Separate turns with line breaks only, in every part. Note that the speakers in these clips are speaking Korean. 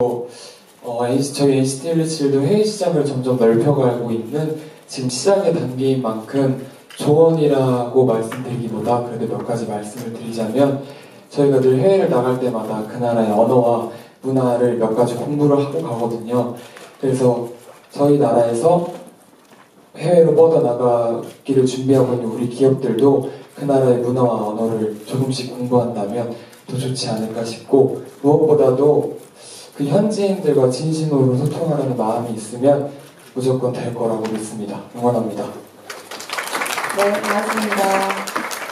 어, 저희 127도 해외 시장을 점점 넓혀가고 있는 지금 시작의 단계인 만큼 조언이라고 말씀드리기보다 그래도 몇 가지 말씀을 드리자면 저희가 늘 해외를 나갈 때마다 그 나라의 언어와 문화를 몇 가지 공부를 하고 가거든요. 그래서 저희 나라에서 해외로 뻗어나가기를 준비하고 있는 우리 기업들도 그 나라의 문화와 언어를 조금씩 공부한다면 더 좋지 않을까 싶고 무엇보다도 그 현지인들과 진심으로 소통하려는 마음이 있으면 무조건 될 거라고 믿습니다. 응원합니다.
네, 고맙습니다.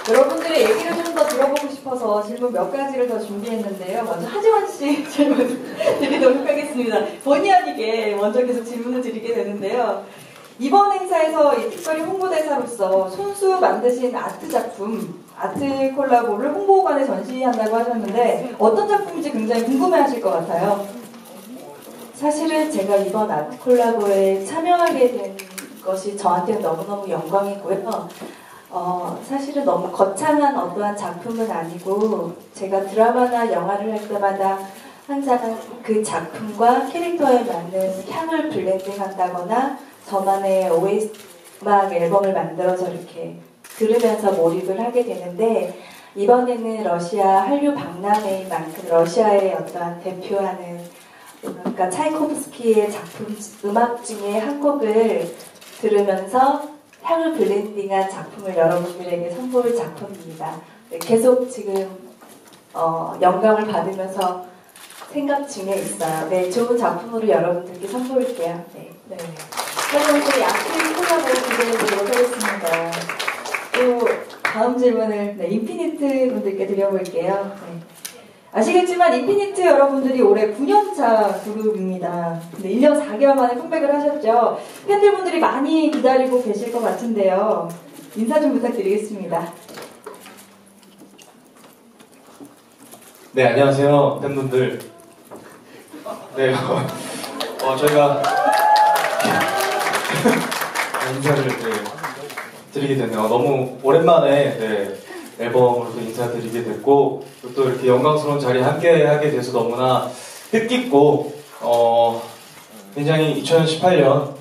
여러분들의 얘기를 좀 더 들어보고 싶어서 질문 몇 가지를 더 준비했는데요. 먼저 하지원 씨 질문 드리도록 하겠습니다. 본의 아니게 먼저 계속 질문을 드리게 되는데요. 이번 행사에서 특별히 홍보대사로서 손수 만드신 아트 작품, 아트 콜라보를 홍보관에 전시한다고 하셨는데 어떤 작품인지 굉장히 궁금해하실 것 같아요.
사실은 제가 이번 art collabo에 참여하게 된 것이 저한테는 너무너무 영광이고요. 어, 사실은 너무 거창한 어떠한 작품은 아니고 제가 드라마나 영화를 할 때마다 항상 그 작품과 캐릭터에 맞는 향을 블렌딩 한다거나 저만의 OST 음악 앨범을 만들어서 이렇게 들으면서 몰입을 하게 되는데 이번에는 러시아 한류 박람회인 만큼 러시아의 어떠한 대표하는 그러니까 차이코프스키의 작품 음악 중에 한 곡을 들으면서 향을 블렌딩한 작품을 여러분들에게 선보일 작품입니다. 네, 계속 지금 어, 영감을 받으면서 생각 중에 있어요. 네, 좋은 작품으로 여러분들께 선보일게요. 네.
네. 그러면 저희 아트 콜라보 기대해 보도록 하겠습니다. 또 다음 질문을 네, 인피니트 분들께 드려볼게요. 네. 아시겠지만 인피니트 여러분들이 올해 9년차 그룹입니다. 네, 1년 4개월 만에 컴백을 하셨죠. 팬들분들이 많이 기다리고 계실 것 같은데요. 인사 좀 부탁드리겠습니다.
네, 안녕하세요, 팬분들. 네, 어, 저희가 인사를 네, 드리게 됐네요. 너무 오랜만에 네, 앨범으로 또 인사드리게 됐고, 또 이렇게 영광스러운 자리에 함께 하게 돼서 너무나 뜻깊고, 어, 굉장히 2018년